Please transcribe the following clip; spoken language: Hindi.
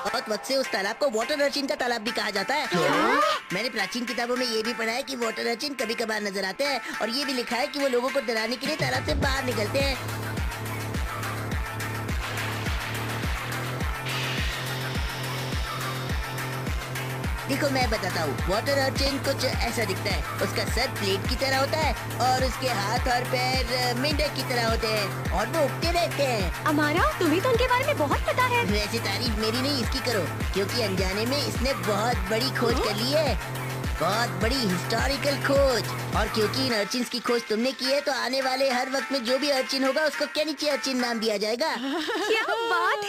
बहुत वक्त से उस तालाब को वाटर अर्चिन का तालाब भी कहा जाता है। मैंने प्राचीन किताबों में ये भी पढ़ा है कि वाटर अर्चिन कभी कभार नज़र आते हैं और ये भी लिखा है कि वो लोगों को डराने के लिए तालाब से बाहर निकलते हैं। देखो मैं बताता हूँ। वाटर अर्चिन कुछ ऐसा दिखता है। उसका सर प्लेट की तरह होता है और उसके हाथ और पैर मेंढक की तरह होते हैं और वो उगते रहते हैं। अमारा तुम्हें तो उनके बारे में बहुत पता है। वैसे तारीफ़ मेरी नहीं इसकी करो। क्योंकि अनजाने में इसने बहुत बड़ी खोज कर ली है। बहुत बड़ी हिस्टोरिकल खोज। और क्योंकि इन अर्चिन की खोज तुमने की है तो आने वाले हर वक्त में जो भी अर्चिन होगा उसको क्या नीचे अर्चिन नाम दिया जाएगा? क्या बात है।